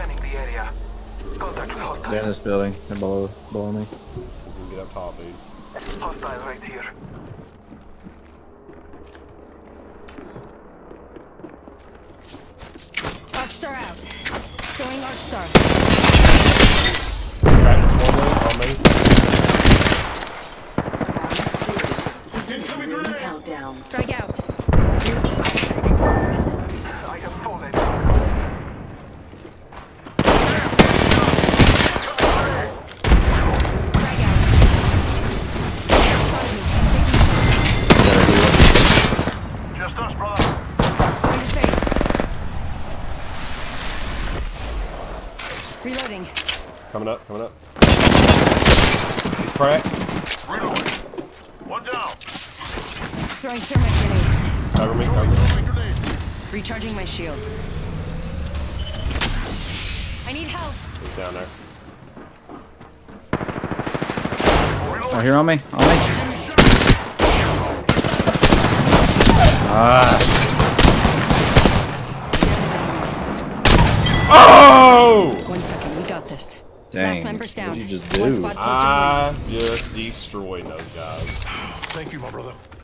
Scanning the area. Contact with hostile. They're in this building. They're below, below me. You can get up top, dude. Hostile right here. Arcstar out. Throwing Arcstar. Crack this one way on me. Countdown. Frag out. Reloading. Coming up, coming up. He's cracked. Reloading. One down. Throwing thermite grenade. Cover me, cover me. Recharging my shields. I need help. He's down there. Oh, here on me. On me. Ah. One second, we got this. Dang. Last member's down. What'd you just One do? closer I just destroyed those guys. Thank you, my brother.